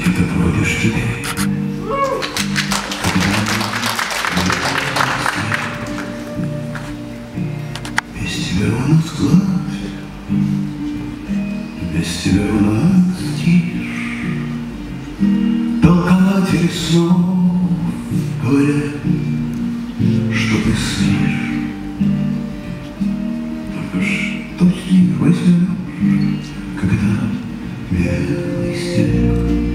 против ты бродишь? Без тебя у нас класс, без тебя у нас тишь. Толкователи снов говорят, что ты спишь. Только что с возьмешь, когда белый снег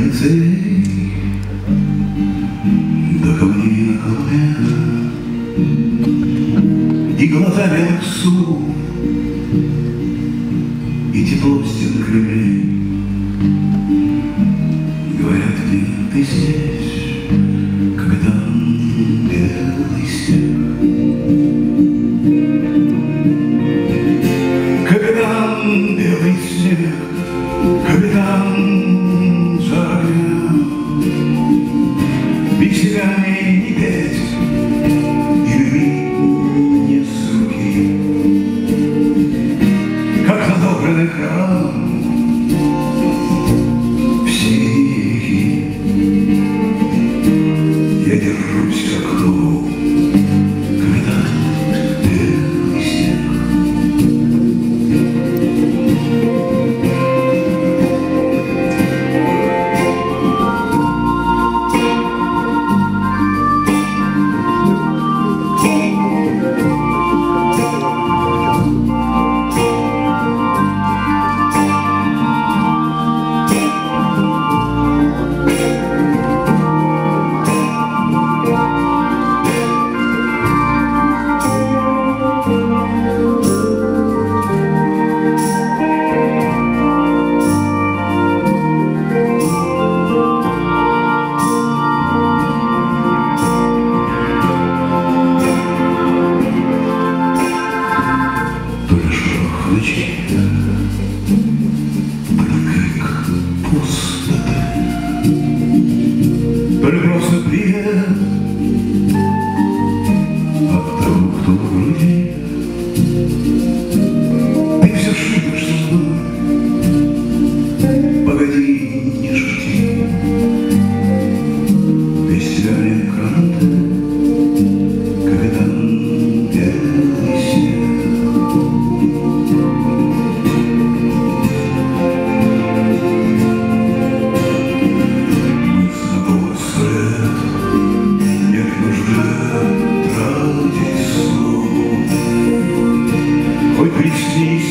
Долины целей до камней на холме И глазами лесу и тепло стен Кремлей Lord. Погоди, не шути. Без тебя мне